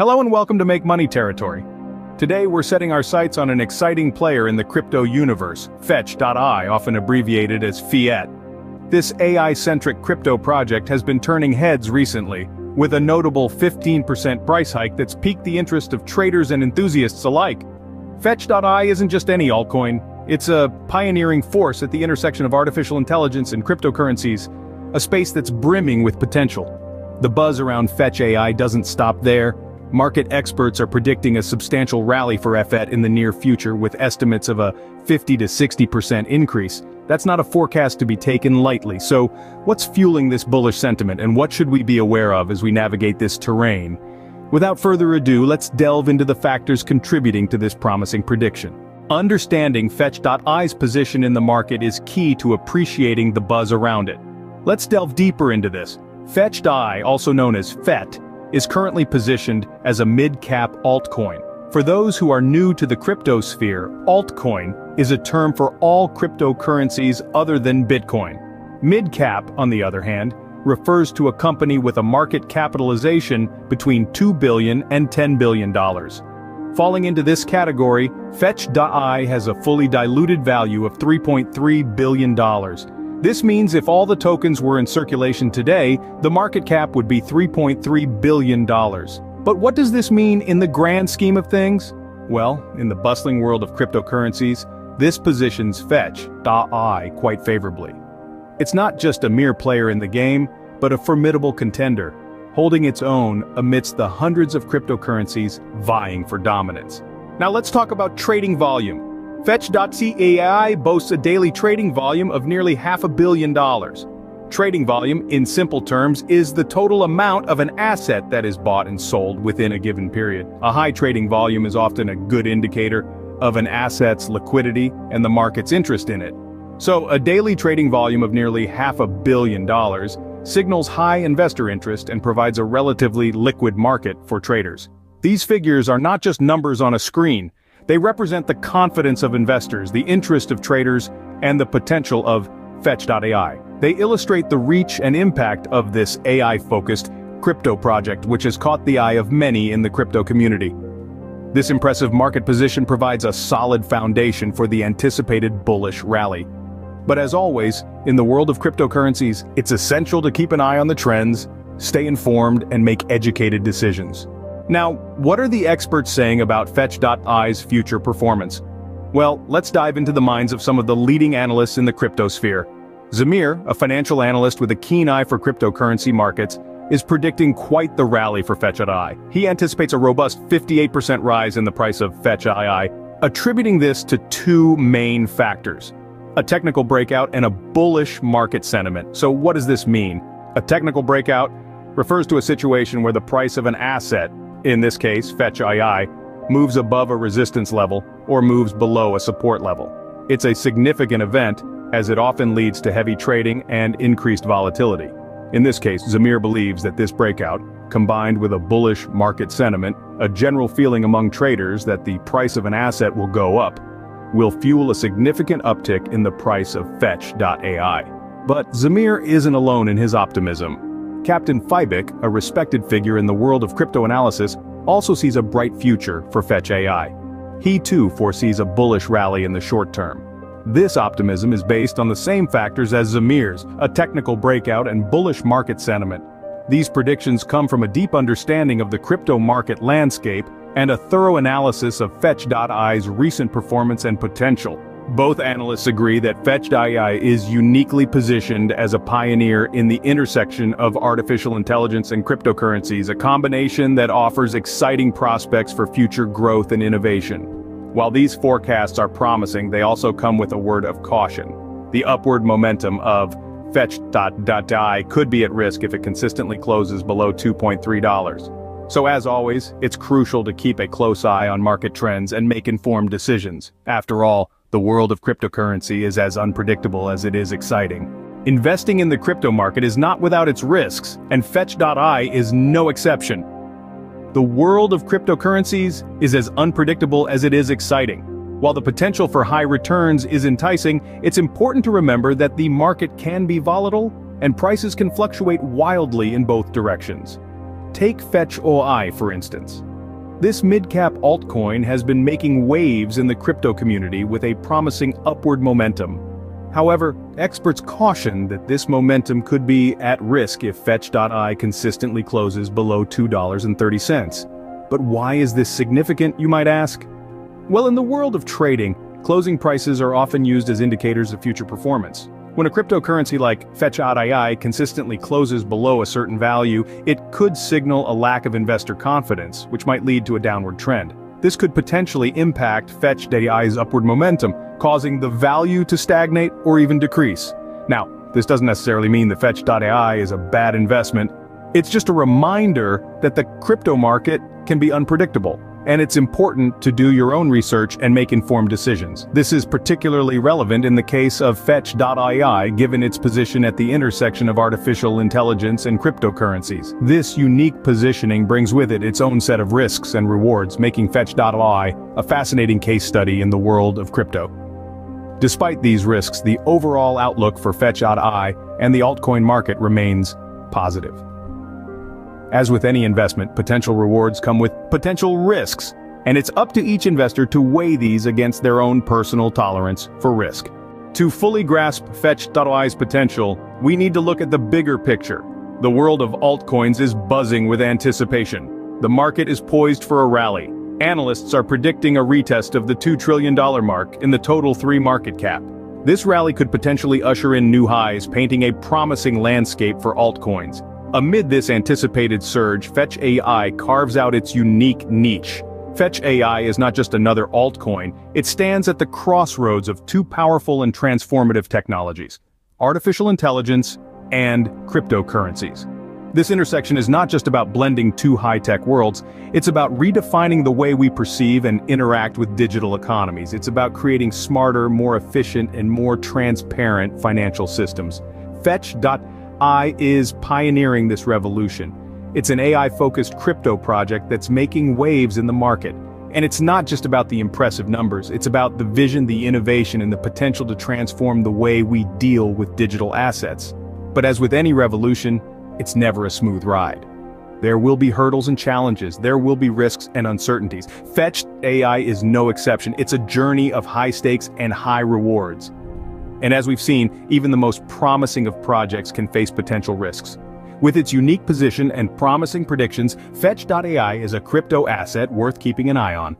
Hello and welcome to Make Money Territory. Today we're setting our sights on an exciting player in the crypto universe, Fetch.ai, often abbreviated as FET. This AI-centric crypto project has been turning heads recently, with a notable 15% price hike that's piqued the interest of traders and enthusiasts alike. Fetch.ai isn't just any altcoin, it's a pioneering force at the intersection of artificial intelligence and cryptocurrencies, a space that's brimming with potential. The buzz around Fetch AI doesn't stop there, Market experts are predicting a substantial rally for FET in the near future with estimates of a 50 to 60% increase. That's not a forecast to be taken lightly, so what's fueling this bullish sentiment and what should we be aware of as we navigate this terrain? Without further ado, let's delve into the factors contributing to this promising prediction. Understanding Fetch.ai's position in the market is key to appreciating the buzz around it. Let's delve deeper into this. Fetch.ai, also known as FET, is currently positioned as a mid-cap altcoin. For those who are new to the crypto sphere, altcoin is a term for all cryptocurrencies other than Bitcoin. Mid-cap, on the other hand, refers to a company with a market capitalization between $2 billion and $10 billion. Falling into this category, Fetch.ai has a fully diluted value of $3.3 billion, this means if all the tokens were in circulation today, the market cap would be $3.3 billion. But what does this mean in the grand scheme of things? Well, in the bustling world of cryptocurrencies, this positions Fetch.ai quite favorably. It's not just a mere player in the game, but a formidable contender, holding its own amidst the hundreds of cryptocurrencies vying for dominance. Now let's talk about trading volume. Fetch.ai boasts a daily trading volume of nearly half a billion dollars. Trading volume, in simple terms, is the total amount of an asset that is bought and sold within a given period. A high trading volume is often a good indicator of an asset's liquidity and the market's interest in it. So a daily trading volume of nearly half a billion dollars signals high investor interest and provides a relatively liquid market for traders. These figures are not just numbers on a screen, they represent the confidence of investors, the interest of traders, and the potential of Fetch.ai. They illustrate the reach and impact of this AI-focused crypto project which has caught the eye of many in the crypto community. This impressive market position provides a solid foundation for the anticipated bullish rally. But as always, in the world of cryptocurrencies, it's essential to keep an eye on the trends, stay informed, and make educated decisions. Now, what are the experts saying about Fetch.ai's future performance? Well, let's dive into the minds of some of the leading analysts in the crypto sphere. Zamir, a financial analyst with a keen eye for cryptocurrency markets, is predicting quite the rally for Fetch.ai. He anticipates a robust 58% rise in the price of Fetch.ai, attributing this to two main factors. A technical breakout and a bullish market sentiment. So what does this mean? A technical breakout refers to a situation where the price of an asset, in this case Fetch AI, moves above a resistance level or moves below a support level. It's a significant event as it often leads to heavy trading and increased volatility. In this case, Zamir believes that this breakout, combined with a bullish market sentiment, a general feeling among traders that the price of an asset will go up, will fuel a significant uptick in the price of Fetch.ai. But Zamir isn't alone in his optimism. Captain Faibik, a respected figure in the world of cryptoanalysis, also sees a bright future for Fetch AI. He too foresees a bullish rally in the short term. This optimism is based on the same factors as Zamir's, a technical breakout and bullish market sentiment. These predictions come from a deep understanding of the crypto market landscape and a thorough analysis of Fetch.ai's recent performance and potential. Both analysts agree that Fetch.ai is uniquely positioned as a pioneer in the intersection of artificial intelligence and cryptocurrencies, a combination that offers exciting prospects for future growth and innovation. While these forecasts are promising, they also come with a word of caution. The upward momentum of Fetch.ai could be at risk if it consistently closes below $2.3. So as always, it's crucial to keep a close eye on market trends and make informed decisions. After all, the world of cryptocurrency is as unpredictable as it is exciting. Investing in the crypto market is not without its risks, and Fetch.ai is no exception. The world of cryptocurrencies is as unpredictable as it is exciting. While the potential for high returns is enticing, it's important to remember that the market can be volatile, and prices can fluctuate wildly in both directions. Take Fetch AI for instance. This mid-cap altcoin has been making waves in the crypto community with a promising upward momentum. However, experts caution that this momentum could be at risk if Fetch.ai consistently closes below $2.30. But why is this significant, you might ask? Well, in the world of trading, closing prices are often used as indicators of future performance. When a cryptocurrency like Fetch.ai consistently closes below a certain value, it could signal a lack of investor confidence, which might lead to a downward trend. This could potentially impact Fetch.ai's upward momentum, causing the value to stagnate or even decrease. Now, this doesn't necessarily mean that Fetch.ai is a bad investment. It's just a reminder that the crypto market can be unpredictable and it's important to do your own research and make informed decisions. This is particularly relevant in the case of Fetch.ai given its position at the intersection of artificial intelligence and cryptocurrencies. This unique positioning brings with it its own set of risks and rewards, making Fetch.ai a fascinating case study in the world of crypto. Despite these risks, the overall outlook for Fetch.ai and the altcoin market remains positive. As with any investment, potential rewards come with potential risks, and it's up to each investor to weigh these against their own personal tolerance for risk. To fully grasp Fetch.ai's potential, we need to look at the bigger picture. The world of altcoins is buzzing with anticipation. The market is poised for a rally. Analysts are predicting a retest of the $2 trillion mark in the total 3 market cap. This rally could potentially usher in new highs, painting a promising landscape for altcoins. Amid this anticipated surge, Fetch AI carves out its unique niche. Fetch AI is not just another altcoin, it stands at the crossroads of two powerful and transformative technologies, artificial intelligence and cryptocurrencies. This intersection is not just about blending two high-tech worlds, it's about redefining the way we perceive and interact with digital economies. It's about creating smarter, more efficient, and more transparent financial systems. Fetch.ai AI is pioneering this revolution. It's an AI-focused crypto project that's making waves in the market. And it's not just about the impressive numbers, it's about the vision, the innovation, and the potential to transform the way we deal with digital assets. But as with any revolution, it's never a smooth ride. There will be hurdles and challenges, there will be risks and uncertainties. Fetched AI is no exception, it's a journey of high stakes and high rewards. And as we've seen, even the most promising of projects can face potential risks. With its unique position and promising predictions, Fetch.ai is a crypto asset worth keeping an eye on.